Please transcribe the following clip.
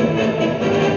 Música